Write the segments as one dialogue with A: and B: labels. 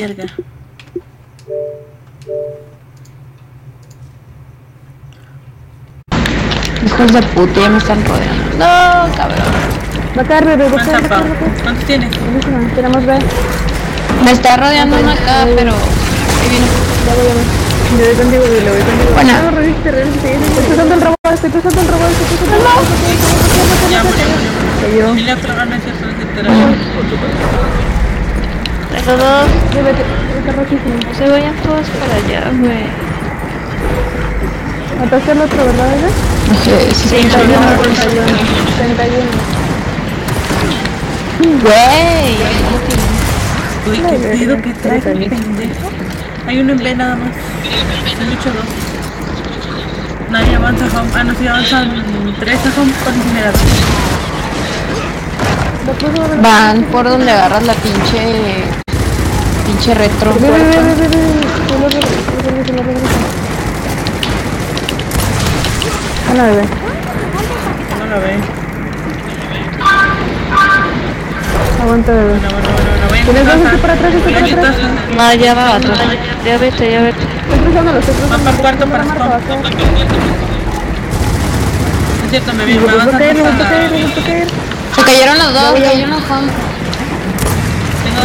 A: Verga.
B: Hijos de puta, ya me están rodeando. No, cabrón.
C: Va a caer, bebé, B.
B: Me está rodeando uno acá, pero... Ahí viene.
C: Ya voy a ver. Yo voy contigo, voy contigo.
B: Buena.
C: No, reviste, reviste. Estoy el robot, estoy cruzando el robot, estoy cruzando el robot.
A: Ya murió, murió.
C: Cayó.
A: Y la otra gana es cierto, es cierto.
D: Tengo dos.
C: Bebé, te- está
D: No se vayan todos para allá, güey.
C: Mataste al otro, ¿verdad?
B: No sé, sí, sí,
C: 31, 31. 31.
B: Güey.
A: Uy, qué pedo que trae el pendejo. Hay uno en B nada más. Son mucho dos. Nadie avanza a home. Ah, no, sí avanzan tres a home con incinerador.
B: Van por donde agarras la pinche... Pinche retro.
C: Regreso. Bueno, bebé.
A: No la ve.
C: Aguanta, bebé.
A: A
C: ¿Tienes dos
A: encontrar.
C: aquí para atrás, para atrás?
D: No, ya va atrás. Ya vete, ya vete.
C: Estoy cruzando, lo estoy
A: Va
C: cruzando.
A: para el cuarto para
C: acá.
A: Es cierto, me vi.
C: Me
A: Me
C: voy a
A: avanzan
C: caer, me voy a
A: hasta-
C: caer, me.
B: Se cayeron los dos, home.
A: Tengo dos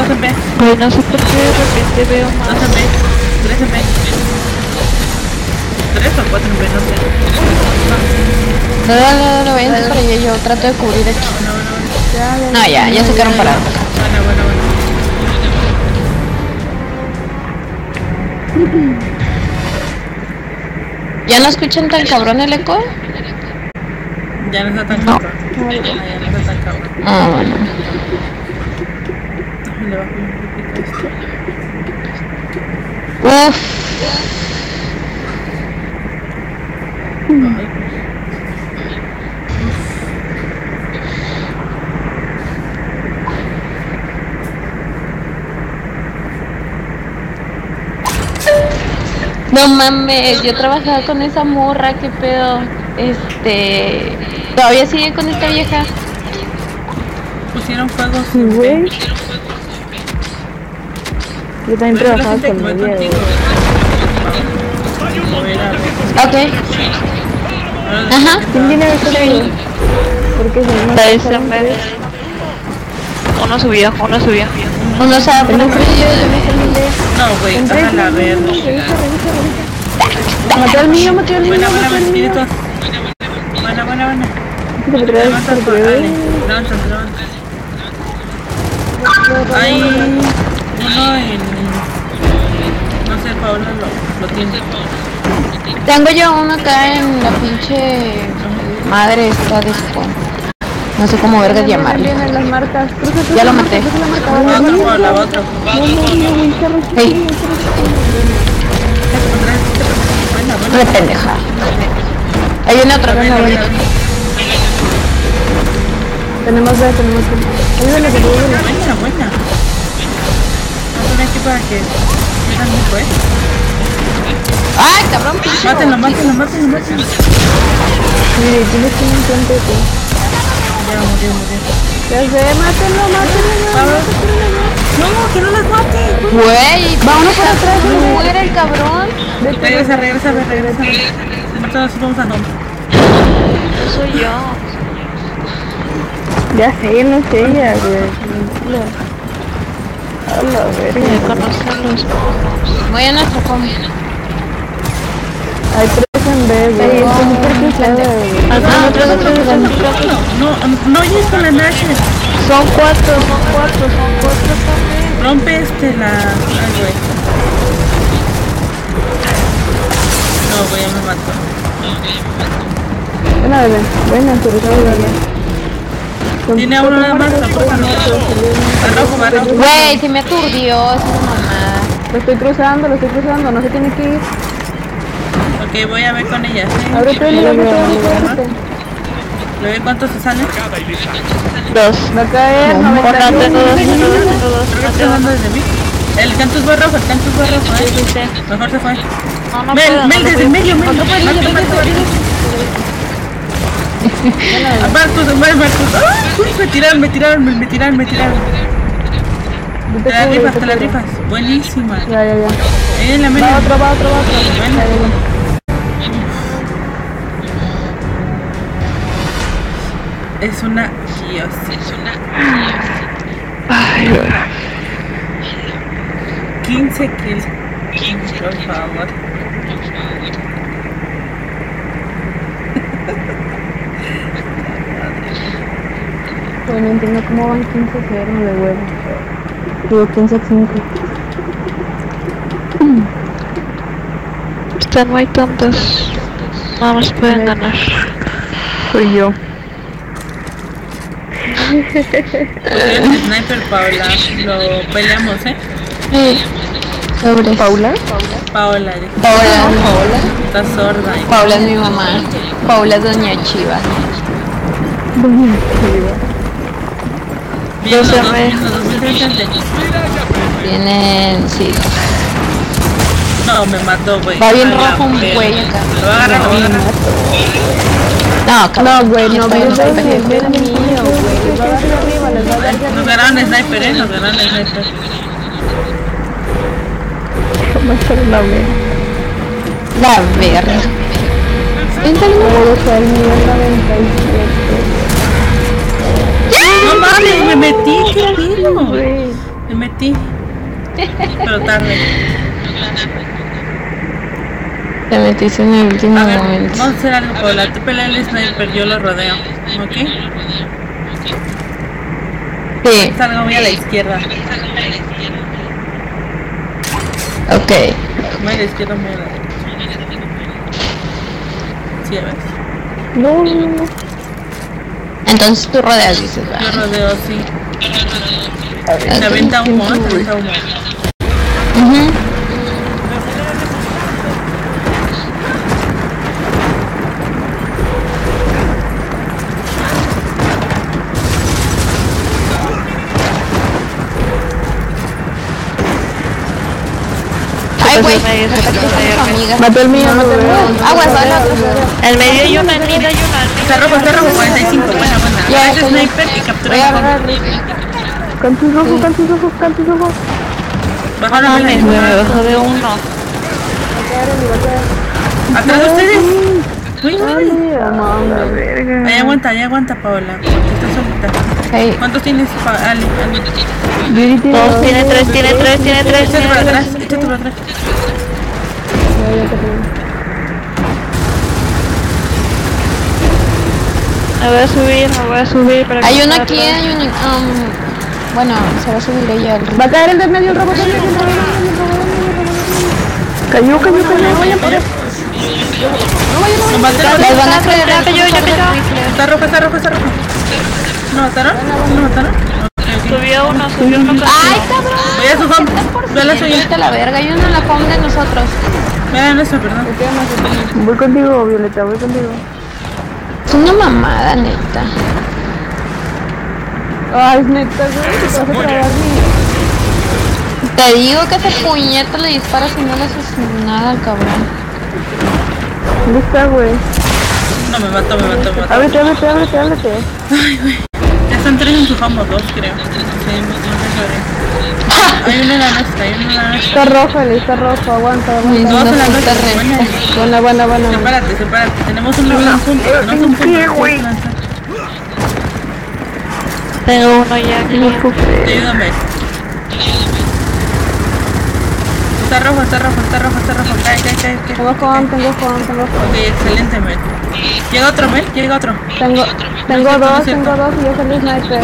A: B.
D: Güey, no sé por qué de repente veo más.
A: En B. Tres o cuatro B, no sé.
B: No, no, no, no, vayan para allá, yo trato de cubrir aquí.
C: Ya, ya,
B: No, ya, ya se quedaron parados.
A: Bueno, bueno, bueno.
B: ¿Ya no escuchan tan cabrón el eco?
A: Ya no está tan
B: No.
A: cabrón. Ya no está tan cabrón.
B: Ah, bueno.
A: Le bajo un poquito esto.
B: Uf. No mames, yo trabajaba con esa morra, qué pedo. Este. Todavía sigue con esta vieja.
A: Pusieron fuegos.
C: Sí, güey. Yo también trabajaba con.
A: Mover a-
B: Ok. Ajá.
C: ¿Quién viene de contigo? Porque se me
D: vez. Uno subió, uno subió.
B: Uno el
C: video.
A: No, güey,
C: Entré,
A: a la
C: revisa,
A: verga.
C: revisa, revisa, revisa. Maté al mío, maté al mío,
A: Buena, buena,
C: al
A: buena. Buena, buena, Levanta. Levántate, levántate. Hay uno en. No sé, Paola lo, lo tiene.
B: Tengo yo uno acá en la pinche madre esta de spawn. No sé cómo verga llamarle. Ya lo maté.
C: cruza la marca.
A: La
C: Vamos,
A: otra,
C: vamos,
A: Paola, la
C: vamos.
A: otra.
C: No, no, no, güey, está rojísimo,
B: Ey.
C: está rojísimo.
A: Buena, buena.
B: De pendeja. Ahí viene otra.
A: Buena.
C: Tenemos B, tenemos B.
A: Buena, buena. Para que
B: pinche
A: Mátenlo, mátenlo, mátenlo, mátenlo.
C: Mire, tienes que ir enfrente de ti.
A: Ya murió, murió.
C: Ya sé, mátenlo, mátenlo.
A: No, que no las mate.
B: Güey,
C: uno para atrás,
B: no muere el cabrón.
A: Regresa, regresa, regresa. Nosotros vamos a.
D: Eso soy yo.
C: Ya sé, no sé ella, güey. A la verga.
B: Voy a.
C: Hay tres en B, güey.
D: Ah.
A: No, no oyes con la Nash.
D: Son cuatro, son cuatro, son cuatro también.
A: Rompe este la. Ay, güey. No, güey, ya me mató.
C: Buena, bebé. Buena, bien.
A: Tiene a uno nada más, tampoco no. Va rojo, va rojo.
B: Güey, se me aturdió esa mamá.
C: Lo estoy cruzando, lo estoy cruzando, no se tiene que ir.
A: Ok, voy a ver con ella. ¿sí?
C: Ábrete, ábrete, ábrete, ábrete.
A: ¿Le ve cuántos se salen?
D: Dos.
C: Va a caer,
D: Por no,
C: 91.
D: tengo dos, dos,
A: está desde mí. El cantus fue rojo, el cantus fue rojo, eh. Mejor se fue. Mel, Mel, desde medio, Mel. Marco, Marco. Marcus, Mar- Marcus. ¡Ah! Uy, me tiraron, me tiraron, me, tiraron, me tiraron. Te la rifas, te la rifas. Buenísima.
C: Ya, ya, ya.
A: En la
C: Va
A: media.
C: otro, va otro, va otro.
A: Bueno. Es una diosa. Es una
D: Ay, güey.
A: 15 kills. Por favor.
C: Pues no entiendo cómo van 15-0 de huevo. Digo 15-5.
D: Están muy tontos. No nos pueden ganar.
C: Soy yo.
A: El sniper Paola. Lo peleamos, ¿eh?
B: Sí. Sobre.
C: ¿Paula?
A: Paola. dije.
B: Paula.
A: Está sorda.
B: Paula es mi mamá. Paula es doña Chiva.
C: Doña Chiva.
A: 12
B: Tienen, sí.
A: No, me mató, güey.
B: Va bien rojo un güey acá.
A: Lo agarra.
B: No.
C: No, güey, no, güey. No, güey.
A: Nos sniper, eh. Nos ganaron sniper.
C: No, la verga.
B: La verga.
A: Mames, me metí, qué pedo.
C: Güey.
A: Me metí. Pero tarde.
B: Te metiste en el último
A: A ver,
B: momento.
A: vamos a hacer algo, Paula. Tú pelea el sniper, yo lo rodeo. ¿Ok?
B: Sí,
A: Salgo muy a la izquierda.
B: ok.
A: Muy a la izquierda, muy a la derecha. Sí, a ver.
C: No, no, no.
B: Entonces tú rodeas, dices,
A: Yo
B: ¿verdad?
A: rodeo así. Se aventa humo, ¿eh? se aventa humo.
B: Ujú.
C: Mató el mío, mató el mío.
B: La otra.
D: En medio hay una, en medio hay una.
A: Está rojo, está rojo, 45. Buena, buena.
B: Ya,
A: Ese
B: ya,
A: sniper y captura el.
C: Cantos rojos, cantos rojos, cantos rojos.
A: Baja la
D: me bajó de uno.
A: Atrás de ustedes. Uy.
C: Ay,
A: aguanta, ahí aguanta, Paola. Porque está solita.
B: Hey,
A: ¿Cuántos tienes, Ale?
D: Dos, tiene tres, tiene tres, tiene tres,
A: Échate
D: tiene
A: para
D: tres.
A: atrás, échate para atrás.
D: Me voy a subir, me voy a subir para
B: hay
D: no
B: uno aquí,
D: atrás.
B: hay uno. Um, bueno, se va a subir ella.
C: Va a caer el del medio, el robot. Cayó, cayó, cayó. No vayan por.
A: ¿Lo mataron?
B: Las van a creer
D: Ya cayó, ya cayó.
A: Está rojo, está rojo, está rojo. ¿No mataron? ¿No mataron?
D: Subió uno, subió uno.
B: ¡Ay, cabrón!
A: Voy a su home. Ve a la suya.
B: Vete a la verga, uno en la home de nosotros.
A: Vean eso, perdón.
C: Voy contigo, Violeta, voy contigo.
B: Es una mamada, neta.
C: Ay, neta, güey, te vas a.
B: Te digo que ese puñete le disparas y no le haces nada al cabrón.
C: ¿Dónde está, güey?
A: No, me mató, me mató, me mató.
C: Ábrete, ábrete, ábrete, ábrete.
A: Ya están tres en su home, o dos, creo. Sí. Hay uno en la nuestra, hay uno en la nuestra.
C: Está rojo, él está rojo, aguanta, aguanta.
A: Dos en la nuestra. Buena.
C: Buena, buena, buena.
A: Sepárate, sepárate. Tenemos un nivel juntos. No son puntos.
D: Tengo uno ya aquí.
A: Ayúdame. Está rojo, está rojo, está rojo, está rojo. Cae, cae, cae. cae.
C: Tengo con, tengo con, tengo con.
A: Ok, excelente, Mel. Llega otro, Mel, llega otro.
C: Tengo, tengo dos, tengo dos y yo soy el sniper.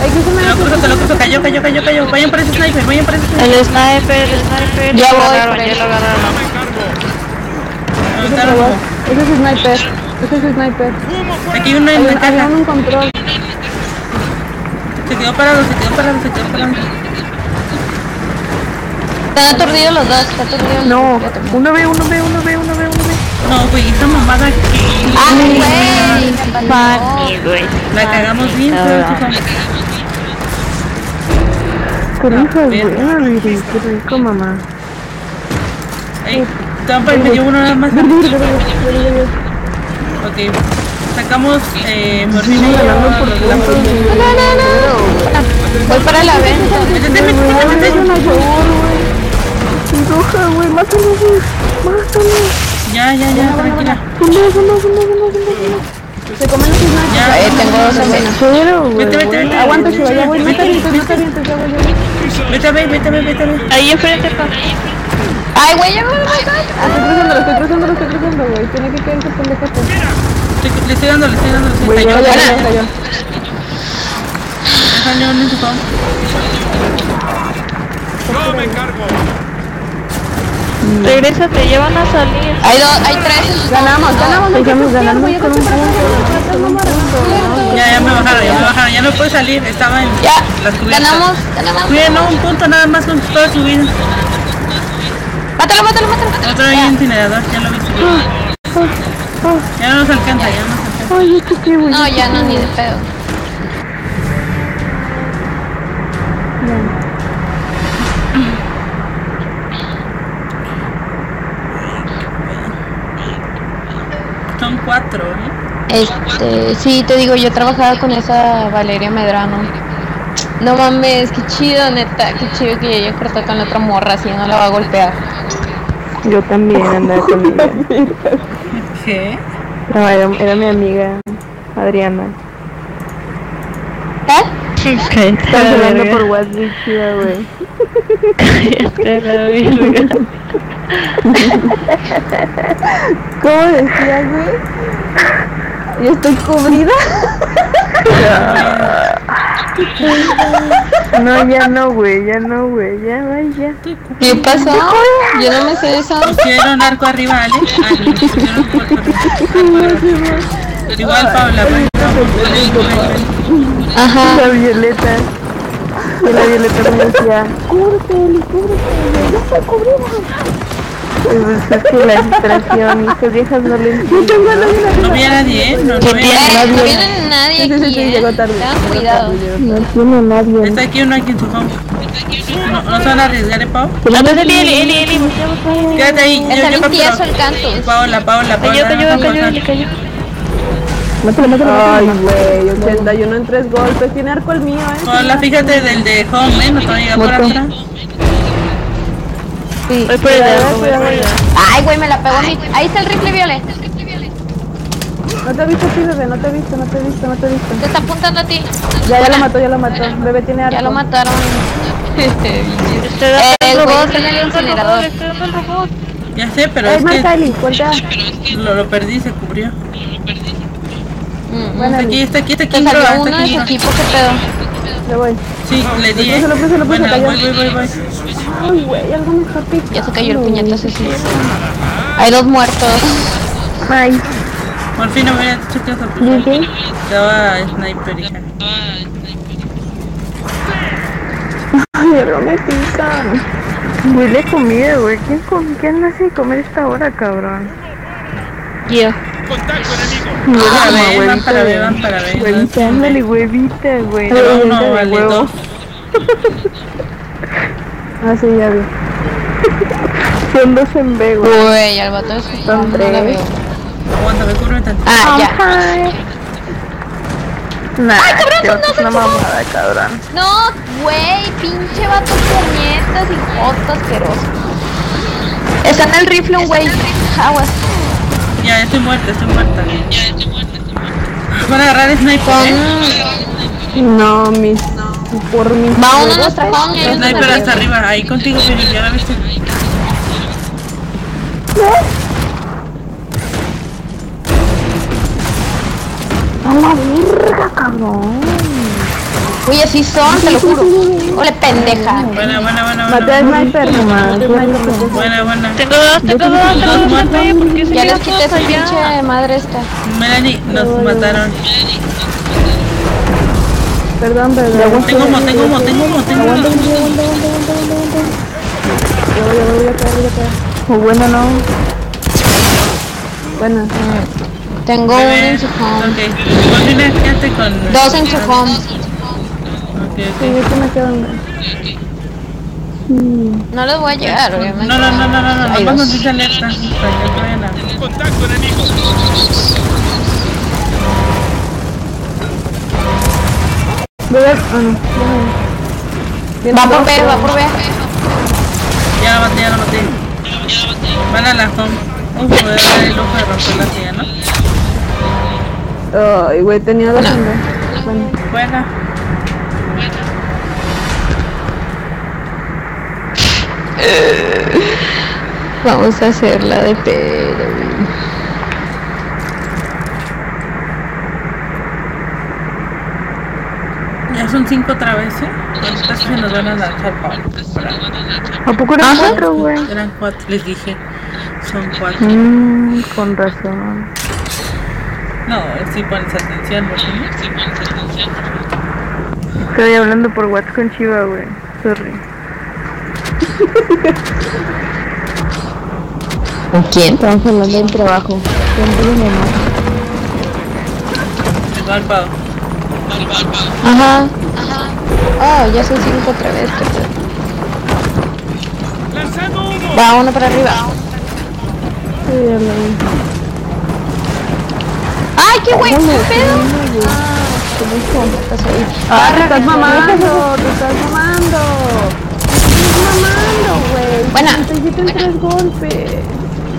C: Ay, que se me
A: Te lo cruzo, te lo cruzo. Cayó, cayó, cayó, cayó. Vayan por ese sniper, vayan por ese sniper.
D: El sniper, el sniper.
B: Ya
D: lo agarraron,
B: por
D: ya lo agarraron.
C: Ese es sniper. Ese es sniper.
A: Aquí hay uno en la
C: un,
A: caja.
C: en control.
A: Se quedó parado, se quedó parado, se quedó parado.
B: Están aturdidos los dos, está aturdido el
C: No, uno ve, uno ve, uno ve, uno ve, uno ve.
A: No, güey, esa mamada que
B: ¡Ay, güey! me
D: me, güey.
A: la cagamos bien.
D: Ah, ah.
C: Qué rico Viri, qué rico, mamá.
A: Ey, el medio uno nada más. Ok. Sacamos eh, morfina y la
B: Voy para la venta.
C: Roja, güey, mátalo, güey. Mátalo.
A: Ya, ya, ya, tranquila.
C: Suma, suma, suma. Se comen los snacks.
A: Ya,
B: Eh, tengo dos en
C: güey.
A: Vete, vete, vete.
C: Aguanta, ya voy. No te
A: Vete,
C: no
A: vete.
C: ya ya.
A: Vete a ver, vete a ver, vete a ver.
D: Ahí enfrente, pa.
B: Ay, güey, ya me voy.
C: Ah, estoy cruzando, estoy cruzando, estoy cruzando, güey. Tiene que caer ese pendejo.
A: Estoy- Le estoy dando, le estoy dando, le estoy
C: Güey, ya,
A: dando.
C: ya, ya, cayó.
A: Déjale un empujón.
D: Regresa, te llevan a salir.
B: Hay dos, hay tres.
C: Ganamos, ganamos, no
E: Estamos ganando
C: güey, ya.
A: Ya, ya me bajaron, ya me bajaron. Ya no puedo salir. Estaba en
B: Ya,
A: las cubiertas.
B: ganamos, ganamos.
A: Un punto nada más con toda su vida.
B: Mátalo, mátalo, mátalo.
A: Otro ahí incinerador, ya lo. Ya no nos alcanza, ya no nos alcanza.
C: Qué.
B: No, ya no, ni de pedo.
A: Son cuatro, ¿eh?
B: Este, sí, te digo, yo trabajaba con esa Valeria Medrano. No mames, qué chido, neta, qué chido que ella cortó con la otra morra, así no la va a golpear.
E: Yo también andaba con ella.
A: ¿Qué?
E: No, era, era mi amiga Adriana.
B: ¿Eh?
E: Estamos hablando por WhatsApp, chida, güey.
C: ¿Cómo decías, güey? Yo estoy cubrida.
E: No, ya no, güey, ya no, güey, ya, vaya. ya.
B: ¿Qué pasó? Yo no me sé eso.
A: Pusieron arco arriba, Ale. Ah, no, pusieron arriba. Igual Paula, pues,
B: Ajá.
E: La Violeta. Y la Violeta me decía,
C: Cúbrete, Eli, cúbrete, güey. Yo estoy cubrida.
E: pues es que la distracción, y estas viejas no le entienden. ¿no?
A: no vi a nadie, ¿eh? No, no vi a nadie.
B: no viene nadie aquí,
C: sí,
B: eh.
C: llegó tarde.
B: Tengan cuidado.
E: No tiene nadie.
A: Está aquí uno aquí en su home. No, no se van a arriesgar, ¿eh, Pau?
D: Eli, Eli, Eli, Eli.
A: Quédate ahí, yo, yo capturo. Paola, Paola, Paola.
D: Cayó, cayó, cayó, cayó.
C: Mátalo, mátalo, Ay, güey, 81 en tres golpes. Tiene arco el mío, eh.
A: Paola, fíjate del de home, ¿eh? No te va a llegar por atrás.
C: Sí,
D: Voy el.
B: Ay, güey, me la pegó a mí. Ahí está el rifle violet.
C: No te he visto, sí, bebé. No te he visto, no te he visto, no te he visto.
B: Te está apuntando a ti.
C: Ya, ya lo mató, ya lo mató. Bebé tiene arco.
B: Ya lo mataron. Eh, el
D: robot,
B: el
D: estoy dando el
B: incinerador.
A: Ya sé, pero es que lo, lo perdí, se cubrió.
B: Mm,
C: Bueno,
A: Está aquí, está aquí, está aquí.
B: Te
A: Está
B: salió uno de su equipo, qué pedo.
C: le voy.
A: Sí, le di.
C: Lo puse, lo puse, lo puse,
A: Bueno, voy, voy, voy, voy.
C: Ay, güey, algo me está picando.
B: Ya se cayó el puñetazo ese. Hay dos muertos.
E: Ay,
A: Por fin no me había dicho que ibas a pulsar. Estaba sniper, hija.
E: ay, algo me pica. Huele comida, güey. ¿Quién, com ¿Quién hace comer esta hora, cabrón?
D: Yo.
E: Huele
A: Para
E: como
A: ver, van para ver,
E: de-
A: van para ver.
E: Huevita, ándale, huevita, güey.
A: Pero
E: de
A: vale dos.
C: Ah, sí, ya vi.
E: Son dos en B, güey.
B: Güey, al vato no la
E: tres.
B: veo.
A: Aguántame, cúbreme tantito.
B: Ah, ya.
E: Ay. Nah, vas a hacer una mamada, cabrón.
B: No, güey, pinche vato puñetas y jotas asqueroso. Está en el rifle güey. Aguas.
A: Ya, estoy muerta, estoy muerta. Van a agarrar sniper. ¿eh?
C: No, mis. Por mis.
B: Va uno nuestra
C: ¿eh?
B: y
A: Sniper hasta
B: el-
A: arriba, ahí contigo, pero ya la viste.
C: A la verga, cabrón.
B: Uy, así son, te lo juro. Ole, pendeja.
A: Buena, buena, buena,
C: Maté al
A: buena.
C: sniper, nomás.
A: Buena, buena.
D: Tengo dos, tengo dos, tengo dos se
B: Ya les quité esa pinche madre esta.
A: Melanie, nos mataron.
C: Perdón, perdón.
A: Tengo humo, tengo humo, tengo humo, tengo
C: aguanta. Ya voy, ya voy, voy a caer, voy a caer.
E: O bueno, no.
C: Bueno,
B: Tengo uno en su home.
A: Ok, por fin quédate con.
B: Dos en su home.
C: Sí,
A: yo
C: me quedo en mm.
B: No les voy a llegar, obviamente.
A: No, no, no, no, no, no, no,
B: no,
A: dice alerta. Contacto enemigo. Voy a...
C: Ah, no.
B: Va por B, va por B.
A: Ya la maté, ya la maté. Van a la home. Poder el lujo de romper la silla, ¿no?
C: Ay, güey, tenía dos. Bueno.
A: Buena.
B: Vamos a hacerla de pedo.
A: Ya son cinco otra vez, ¿eh? Ahorita se nos van a lanzar para.
E: ¿A poco eran
B: Ajá.
E: cuatro, güey?
A: Eran cuatro, les dije. Son cuatro.
E: Mmm, con razón.
A: No, sí pones atención, ¿no? Sí pones atención.
E: Estoy hablando por WhatsApp con Chiva, güey. Sorry.
B: ¿Con quién?
C: Estamos hablando del trabajo.
A: Igual, Pau.
B: Ajá. Ah, ya son cinco otra vez. Va uno para arriba. ¡Ay, qué güey! ¿Qué pedo? Estás ahí.
C: Ah, te estás mamando, te estás mamando. Mamando, güey.
B: Buena.
C: Hiciste en tres golpes.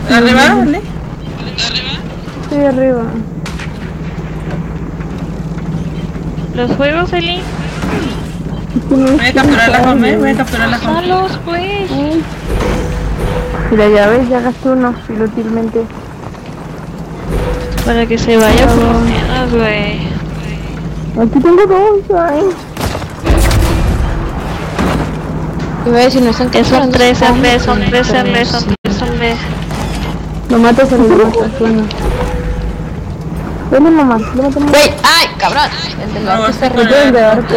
A: Arriba, ¿vale?
C: Sí, arriba.
D: Los juegos, Eli.
A: Voy a capturar la home. Voy a capturar la home.
D: Salos, pues.
E: Y la llave ya gasté uno, inútilmente.
D: Para que se vaya por menos, güey.
E: Aquí tengo dos, ay.
B: Iba a decir, no están
D: Que son
B: capturando
D: tres en B,
B: zombies,
D: son
B: güey,
D: tres en B,
B: pero
D: son
B: sí.
D: tres en B.
C: Lo matas en el grupo, suena.
E: Dale, mamá, mamá.
B: Güey, ¡ay, cabrón! El
C: de arco.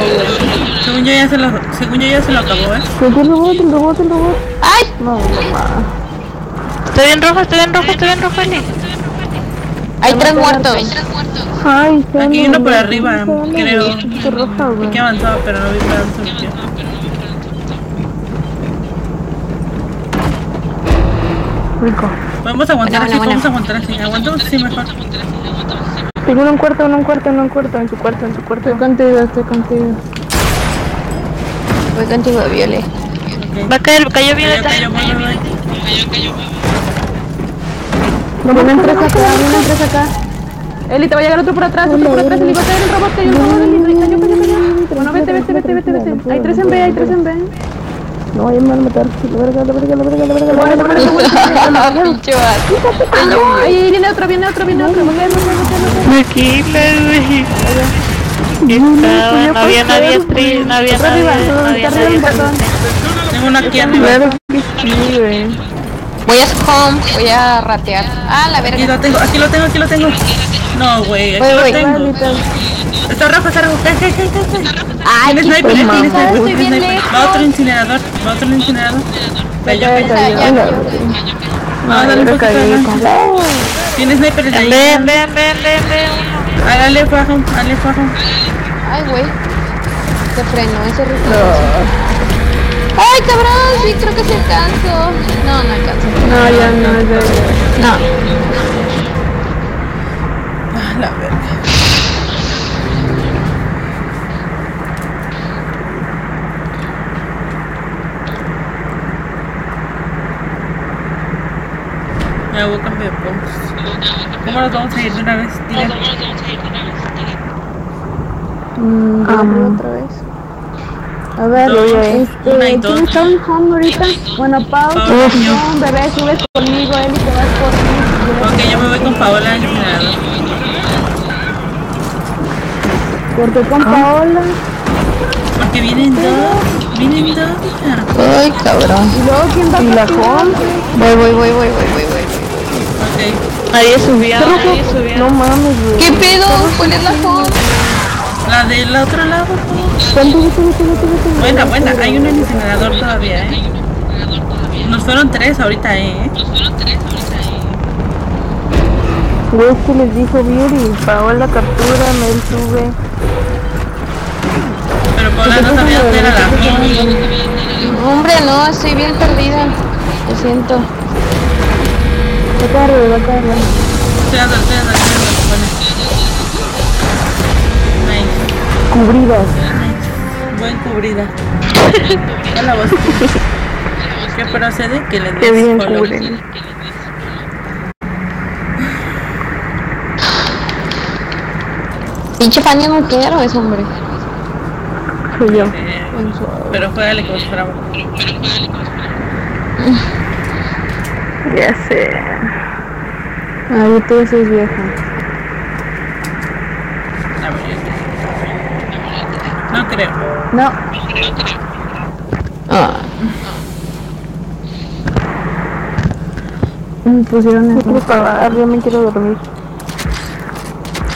A: Según yo ya se lo, según yo ya se lo acabó, ¿eh?
E: El robot, el robot, el robot.
B: ¡Ay!
E: No, mamá.
D: Estoy en rojo, estoy en rojo, estoy en rojo, Eli.
B: Hay tres muertos.
E: Ay, se
A: Aquí hay
E: anda,
A: uno por arriba, creo. Aquí avanzaba, pero no vi para
E: Rico.
A: Podemos aguantar
B: Buena,
A: así,
B: buena,
A: podemos aguantar así. Aguantamos así mejor.
E: Tengo uno en cuarto, uno en cuarto, uno en cuarto, en su cuarto, en su cuarto.
C: Estoy contigo, estoy contigo.
B: Voy contigo, Viole.
D: Va a caer, cayó
A: Cayó,
D: Violeta.
A: cayó, voy, voy, voy.
C: Vienen tres acá, vienen tres acá. Eli, te va a llegar otro por atrás, otro por atrás. Eli, va a caer el robot, cayó el robot, Eli. Cayó, cayó, cayó. Bueno, vete, vete, vete, vete, vete. Hay tres en B, hay tres en B.
E: No, ya me van a matar. La verga, la verga, la verga, la verga, la verga.
B: Pinche vato.
C: Ahí viene otro, viene otro, viene otro.
D: Tranquila, güey. No había nadie tri, no había nadie.
A: Tengo uno aquí arriba.
B: Voy a home, voy a ratear. Ah, la
A: Aquí
B: verga.
A: lo tengo, aquí lo tengo, aquí lo tengo. No, güey, aquí lo tengo. Está rojo, está rojo. Cae, cae, cae.
B: Ay,
A: Tiene
B: qué
A: sniper, tiene
B: puta,
A: sniper,
B: estoy
A: tiene
B: bien
A: sniper.
B: lejos.
A: Va otro incinerador, va otro incinerador. Cayó.
B: Ya, ya, ya.
A: Un poquito
E: caí
A: de
E: con
A: más. Tiene sniper ahí.
D: Ven, ven, ven, ven, ven.
A: Dale bajo, dale bajo.
B: Ay, güey. Se frenó ese ritmo. Ay, cabrón, sí, creo que sí alcanzo. No, no alcanzo.
C: No, ya no, es de...
B: No.
A: Ah, la verga. Hubo cambio de puntos. ¿Cómo nos vamos a ir de una vez? Diga.
C: Mm, abrí otra vez. A ver,
A: Dos,
C: este,
A: una y
C: ¿quién
A: dos.
C: está en home ahorita? Bueno, Pau, no, bebé, subes conmigo, Eli, te vas por mí.
A: Ok, yo me voy con Paola.
C: ¿Por qué con Paola?
A: Porque vienen dos. Vienen dos.
B: Ay, cabrón.
C: ¿Y luego quién va
E: ¿Y la home?
B: Voy, voy, voy, voy, voy, voy, voy.
A: Ok.
D: Nadie subió, nadie subió.
E: No mames, güey.
B: ¿Qué pedo? ¿Cuál es la home?
A: La del otro lado.
E: vete.
A: Buena, buena. Hay un incinerador todavía, eh. Nos fueron tres ahorita, eh.
E: Güey, es que les dijo Beauty. Paola captura, Mel sube.
A: Pero Paola no sabía dónde era la
B: Hombre, no, estoy bien perdida. Lo siento.
E: Cubridas.
A: Nice. Buen cubrida. ¿Qué procede? Que le des
E: bien cubren.
B: Pinche Fanny no quiero ese hombre.
E: Soy yo.
A: Eh, pero juégale como si.
E: Ya sé.
C: Ahí tú eres vieja.
A: No creo.
C: No.
B: Ah.
C: Me pusieron en
E: quiero pagar, yo me quiero dormir.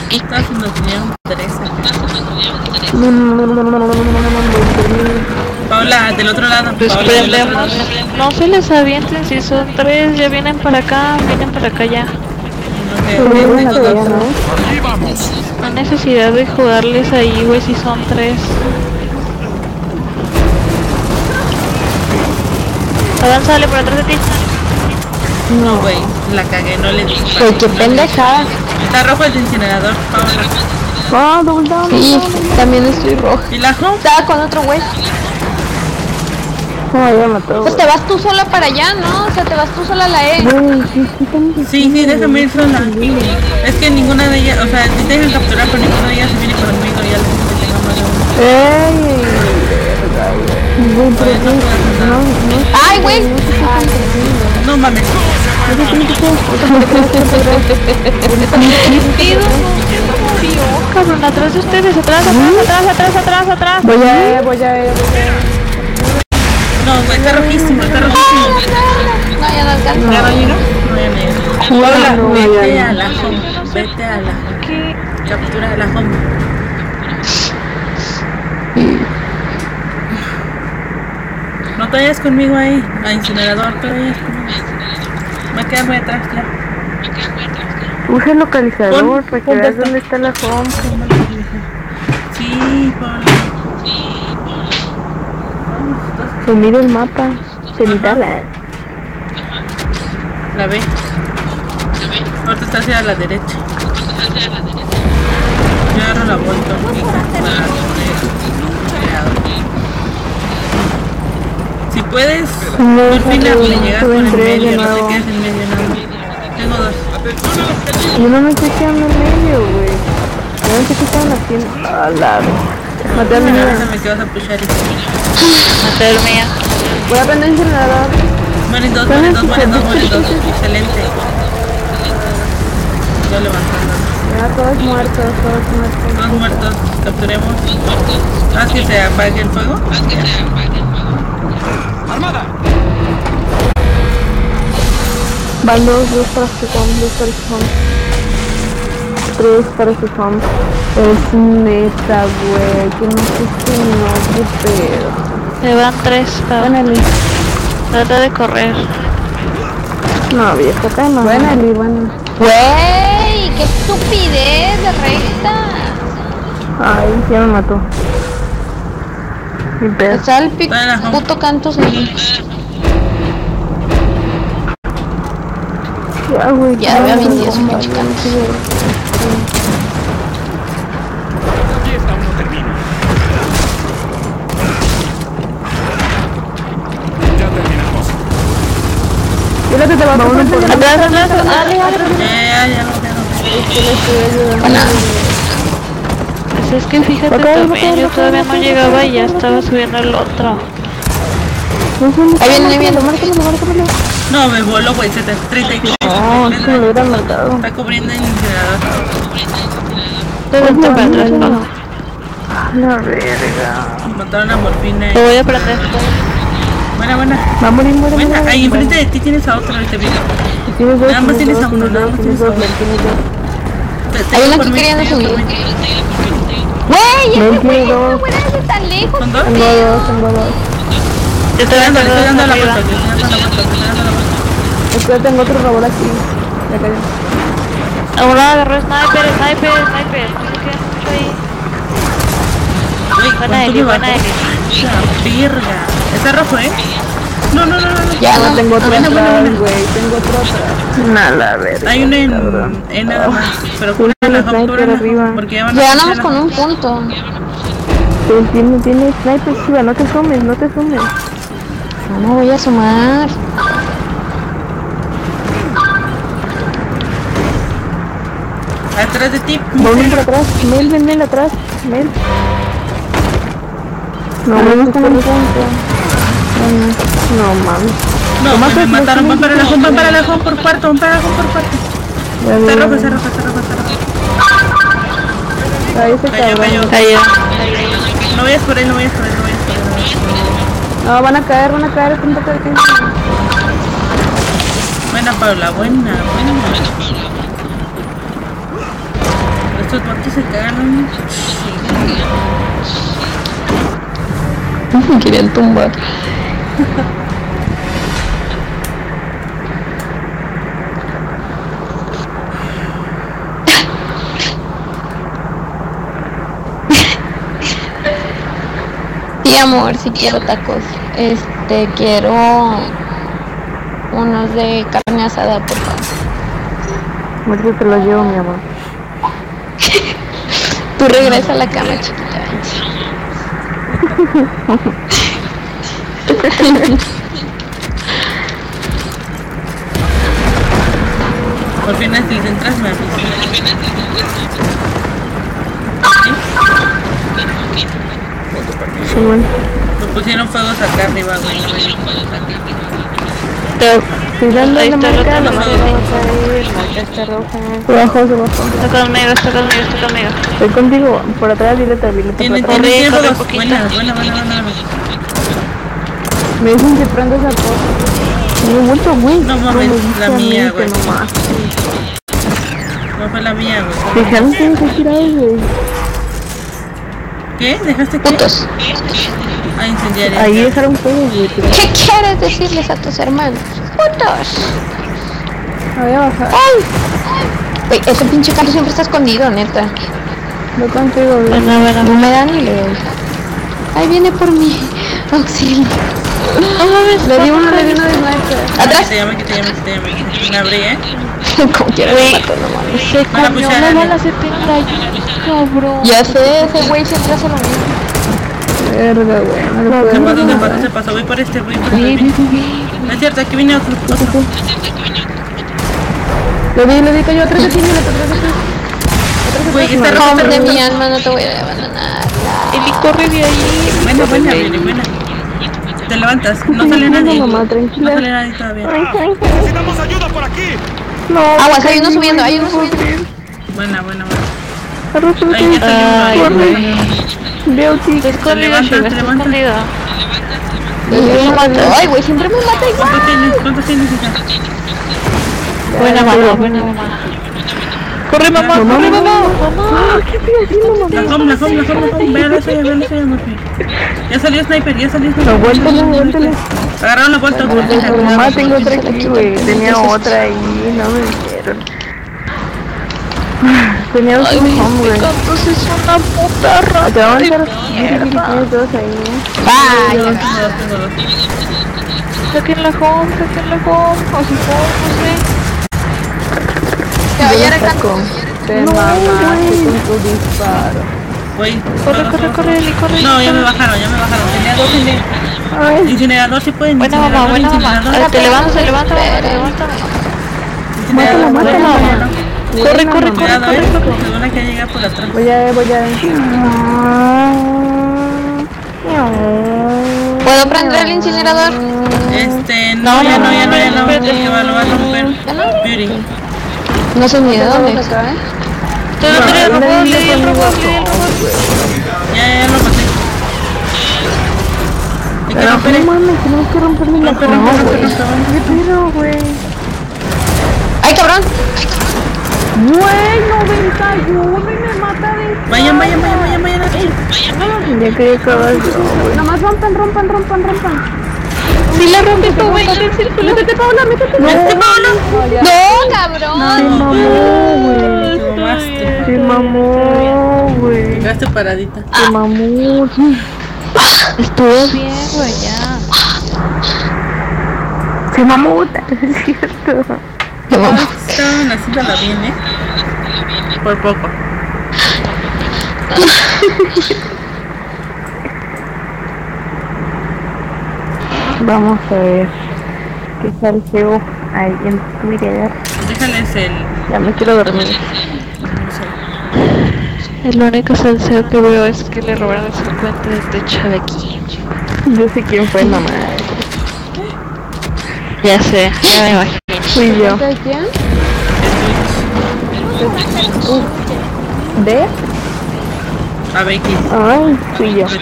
A: Estas nos dieron Teresa. Paula, del otro lado.
D: Pues
A: Paola, del otro lado.
D: No se les avienten si son tres, ya vienen para acá, vienen para acá ya.
E: ¿No?
D: No hay necesidad de jugarles ahí, güey, si son tres. Avanzale por atrás de ti.
A: No, güey, la cagué, no le di.
B: Güey, qué pendejada.
A: Está rojo el incinerador.
E: Ah, double down.
B: Sí, también estoy roja.
A: ¿Y la home?
B: Estaba con otro güey.
E: Mató.
B: Pues te vas tú sola para allá, ¿no? O sea, te vas tú sola a la E.
E: Güey, sí, sí, estamos
A: Sí, sí, déjame ir sola. Es que ninguna de ellas, o sea, si te dejan capturar, pero ninguna de ellas se viene conmigo. Ya les tenga más
E: güey. Pero
A: Pues no
E: No, no,
B: ¡Ay, güey!
A: No mames.
D: Cabrón, atrás de ustedes, atrás, atrás, atrás, atrás, atrás, atrás.
C: Voy a E, voy a E, voy a E.
A: No, está rojísimo, está rojísimo.
B: No, ya no alcanza.
A: ¿Ya no llega? No, ya no llega. Paula,
E: no,
A: vete
E: ya
A: a la home. Vete a la.
D: ¿Qué?
A: Captura a la home. No te vayas conmigo ahí, a incinerador, te vayas conmigo. Me quedo muy atrás ya.
E: Usa el localizador para que veas dónde está la home.
A: Sí, Paula.
E: Se mira el mapa. Se mira la.
A: La ve. Ahorita está hacia la derecha. Yo agarro la vuelta. Si puedes,
E: No,
A: por fin
E: no,
A: le llegas por el medio, no te quedes en medio nada. Tengo dos.
E: Yo no me estoy quedando en medio, güey. Yo no sé qué estaban haciendo. Matarme
A: me que a.
C: Voy a prender el generador.
A: Mueren dos, mueren dos, mueren dos, mueren dos. Excelente. Ya levantando.
C: Ya todos muertos, todos muertos.
A: Todos muertos, capturemos. Ah, Haz que se apague el fuego. Haz que se apague el fuego. Armada.
E: Van dos, dos para el dos para el 3 para su fam. Es neta, güey. Que no sé si no, qué pedo.
D: Me van 3,
E: Buenali.
D: Trata de correr.
E: No, viejo,
C: calma. Buenali, bueno.
B: Güey, qué estupidez de recta.
E: Ay, ya me mató. Mi pedo.
B: Está el puto.
E: Ya, güey.
B: Ya, había
C: 10. Lo que te va a poner
D: Atrás. Pues es que fíjate también, yo todavía no llegaba y ya estaba subiendo el otro.
B: Ahí viene, ahí viene.
A: No, me voló, güey. 34.
E: No, es que me lo hubieran matado.
A: Está cubriendo el incinerador.
D: Te para atrás.
E: La verga.
A: Mataron a morfina.
D: Lo voy a prender.
A: Buena, buena.
E: Va a morir, muere,
A: Buena. Ahí enfrente de ti tienes a otro en este video.
E: Tienes dos,
A: Nada más
E: tienes
A: tienes a uno,
E: tienes
A: nada más
E: tienes
A: tienes a uno. Te- te
B: Hay aquí
A: mí,
B: queriendo
A: te
B: subir. Güey, ese güey, ese güey tan lejos.
A: ¿Son dos?
E: Tengo dos, tengo dos.
D: Yo te
A: Estoy dando, estoy dando la
D: arriba.
A: vuelta, estoy dando la vuelta, estoy dando la vuelta.
C: Es que yo tengo otro robot aquí. Ya cayó.
D: Ahora agarró sniper, sniper, sniper.
A: Uy,
D: Buena
A: ¿cuánto
D: Eli, buena? Eli.
A: Está rojo, ¿eh? No, no, no, no. no.
B: Ya
C: No tengo otro atrás, güey. Tengo otro atrás.
E: Nah, la verga.
A: Hay una en, en nada más. Pero
E: sniper
A: cubren la
E: arriba.
A: Porque ya van a
B: con un punto.
E: Tiene, tiene sniper, chiva, no te sumes, no te sumes.
B: No me voy a sumar.
A: Atrás de ti.
E: Vamos por atrás, Mel, ven, Mel, atrás, Mel. No, con un punto. No mames.
A: No, pues me mataron. Van para la home, van para la home por cuarto, van para la home por cuarto.
E: Vi,
A: rojo, está rojo, está rojo, está rojo.
E: Ahí se
A: Cayó. No vayas por él, no vayas por él, no vayas por él. no vayas por él.
E: No, van a caer, van a caer, poco de.
A: Buena Paula, buena, buena. Estos vatos se cagan.
B: Me querían tumbar. Sí, amor, sí quiero tacos. Este, quiero unos de carne asada, por favor.
E: Ahorita te lo llevo, mi amor.
B: Tú regresa a la cama, chiquita.
A: Por fin si entras me pusieron fuegos acá arriba, güey.
D: Ahí está.
E: Se bajó, se bajó.
D: Está conmigo, está conmigo, está conmigo.
E: Estoy contigo, por atrás, dile a Violeta
A: Tiene,
E: por atrás.
D: corre poquito.
A: Buena, buena, buena.
E: Me dicen que prenda esa cosa. Me he vuelto, güey.
A: No mames, la mía,
E: que
A: güey.
E: no
A: fue la mía, güey.
E: Fijaron que tirado, güey.
A: ¿Qué? ¿Dejaste qué?
B: Putos.
A: Ah.
E: Ahí dejaron fuego, güey.
B: ¿Qué quieres decirles a tus hermanos?
E: Voy a bajar.
B: Güey, ese pinche carro siempre está escondido, neta.
E: No contigo,
D: buena.
B: No me dan ni le doy. Ahí viene por mí. Auxilio.
E: Le di uno, le di uno de sniper.
A: Que
B: Atrás.
A: te llame, que te llame, que te llame. Me abrí, ¿eh?
B: Como quiera me mato, no mames.
D: Se comió la bala 71, cabrón.
B: Ya sé, ese güey siempre hace lo mismo.
E: Verga, güey. No lo
A: Se
E: puedo
A: pasó, se pasó, se pasó. Voy por este, voy por este. No es cierto, aquí viene otro. otro.
E: Le di, le di, cayó atrás de ti, mira, atrás de ti.
A: Güey, está rojo,
B: Hombre de mi alma, no te voy a abandonar.
D: Eli, corre de ahí.
A: Buena, buena, buena. Te levantas, no sale nadie.
E: mamá,
A: No sale nadie todavía.
F: ¡Necesitamos ayuda por aquí!
E: No,
B: Aguas, hay uno subiendo, hay uno subiendo.
A: Buena, buena, buena.
E: Arrójate.
A: Ahí ya
D: Ay,
A: uno.
D: güey.
E: Veo ti.
D: Está escondido,
A: te
D: escondido.
B: Ay, güey, siempre me mata igual.
A: ¿Cuántos tienes? ¿Cuántos tienes?
D: Buena mamá, buena mamá. Corre mamá, corre mamá, mamá.
E: ¿Qué estoy haciendo, mamá?
A: La home, la home, la home, la home. Vean la suya, vean la suya, Murphy. Ya salió sniper, ya salió sniper.
E: Aguántale, aguántale.
A: Agarraron la vuelta, vuelta.
E: Mamá, tengo otra aquí, güey. Tenía otra ahí, no me dijeron. Tenía dos home, güey.
D: Entonces es una puta rata.
E: Te van a estar ahí.
B: Ay,
A: dos.
D: Saquen la home, saquen la home. O si no, no sé.
B: te voy a recargar.
E: Te mamaste con tu disparo.
D: Corre,
A: no,
D: corre,
A: no,
D: corre, corre.
A: No, ya me bajaron, ya me bajaron. Tenía dos.
E: Ay,
A: Incinerador si pueden.
D: Buena mamá, buena mamá. Te levantas, te levantas, mamá, te levantas.
A: Incinerador,
E: mátala,
D: Corre, corre, corre, corre.
A: eh, por atrás.
E: voy a, voy a.
B: ¿Puedo prender el incinerador?
A: Este, no, ya no, ya no, ya no. Lo va a romper. Beauty.
B: No sé ni de dónde.
D: Te lo trae el robot, le di el robot, le di el robot.
A: Ya, ya, ya lo maté. Hay que romper
E: No mames, tenemos que romperle la
A: romper,
E: cara,
A: romper,
E: güey.
A: romper, romper.
E: ¿Qué pedo, güey?
B: ¡Ay, cabrón!
E: Güey, 91 y me mata de
A: Vayan, vayan, vayan, vayan, vayan. aquí.
E: Ya acabar yo, güey. Nomás rompan, rompan, rompan, rompan.
D: Si la rompes, tú vuelta en círculo.
E: Métete, Paula, métete.
A: ¡Este Pablo!
B: ¡No, cabrón!
E: Mamó, güey.
A: Te
E: mamó, güey.
A: Quedaste paradita.
E: Se mamó.
D: Estuvo bien, güey, ya.
E: Se mamó, es cierto.
A: Estaban haciéndola bien, ¿eh? Por poco.
E: Vamos a ver qué tal llegó ahí en Twitter.
A: Déjales el.
E: Ya me quiero dormir.
D: El único salseo que veo es que le robaron el cuenta de techo de aquí.
E: Yo sé quién fue, mamá.
D: Ya sé, ya
E: yo.
A: A
E: Ay, fui yo. Sí.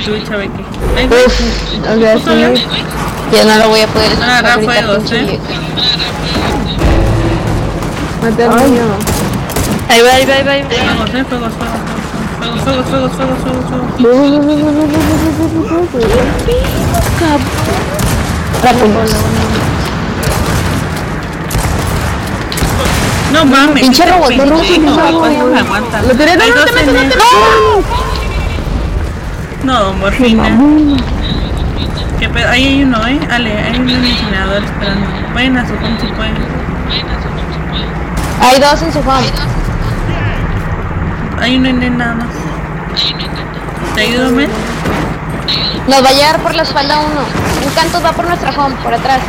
B: No lo voy a poder escuchar.
D: Ahí va, ahí va, ahí va.
A: No mames.
B: Pinche robot, no, no, no,
A: ¿cuánto
B: no,
A: me aguanta?
C: Lo tiré, no, no te metas,
A: en
C: no te
A: No, morfina. ¿Qué pedo? Ahí hay uno, ¿eh? Ale, hay un incinerador esperando. Vayan a su home si pueden.
B: Hay dos en su home.
A: Hay uno en nada más. ¿Te ayudo, men?
B: Nos va a llegar por la espalda uno. Un canto va por nuestra home, por atrás.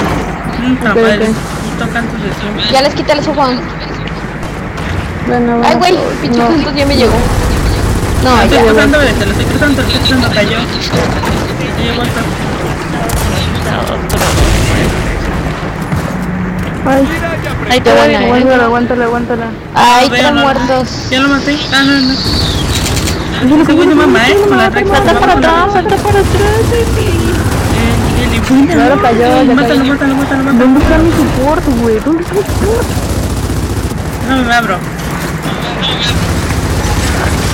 A: Mm,
B: ya les quita el Juan.
C: Bueno,
B: bueno,
C: Ay,
B: güey, pinche no. Ya me llegó. No,
A: estoy cruzando, te lo estoy cruzando, cayó. Ay,
D: Ahí te
A: voy. Ay,
B: tres muertos.
A: Ya lo maté. Ah, no, no. Yo que
D: Salta para atrás, salta para atrás,
A: Infinito.
C: Claro, cayó,
A: Mátalo,
C: cayó.
A: mátalo, mátalo, mátalo.
C: ¿Dónde está mi support, güey? ¿Dónde está mi support?
A: No me abro.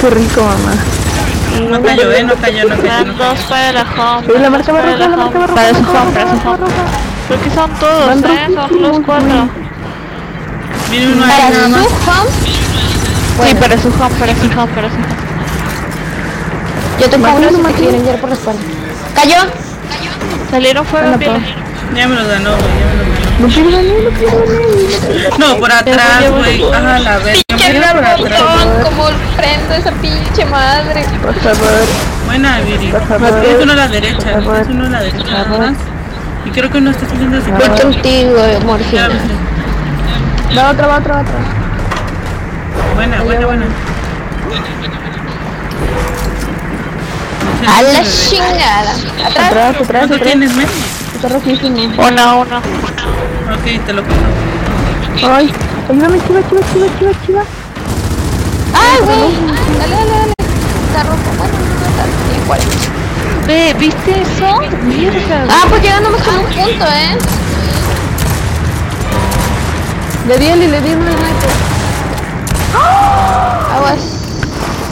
C: Qué rico, mamá.
A: No cayó, ¿eh? No cayó, no cayó. No
D: dos para la home.
C: Sí, la marca roja,
D: para
C: la marca roja.
D: Para su home, para su home. Creo que son todos,
C: Van
D: ¿eh? Son los cuatro.
A: Viene uno ahí
B: Para
A: nada
B: su
A: más.
B: home.
D: Sí, para su home, para su home, para su home.
B: Yo te cubro si te
C: Mateo.
B: quieren llegar por la espalda. ¿Cayó?
D: Salieron fuego.
A: Ya me lo ganó, güey. Ya me lo ganó.
C: No
A: por atrás, güey. Ah, la verga.
B: Pinche botón, como prendo esa pinche madre.
C: Por favor,
A: Buena, Viri.
C: por favor.
A: Es uno a la derecha.
C: Por favor.
A: Es uno a la derecha. Y creo que no está haciendo así.
B: Voy contigo,
A: viste.
C: Va otra, va otra, va otra.
A: Buena, buena, buena.
B: A la chingada. Atrás.
C: Atrás, atrás,
A: ¿Cuánto tienes, men?
D: Uno, uno.
A: Ok, te lo.
C: Ay, ayúdame, chiva, chiva, chiva, chiva, chiva.
B: Ay, güey. Dale, dale, dale. Está rojo. Bueno, no está. Tiene 40.
D: Ve, ¿viste eso? Mierda.
B: Ah, pues llegando más con un punto, ¿eh?
C: Le di el y le di un sniper.
B: Aguas.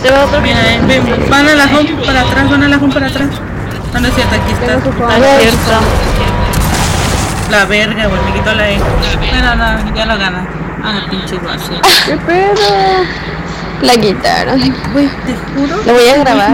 D: Te va otro.
A: Mira, eh, ven, van a la home para atrás, van a la home para atrás. No, no es cierto, aquí está.
D: No es cierto.
A: La verga, güey, me quitó la E. Bueno, no, ya lo gana. Ah, pinche guaso.
C: ¿Qué pedo?
B: La quitaron.
A: Güey, te juro.
B: Lo voy a grabar.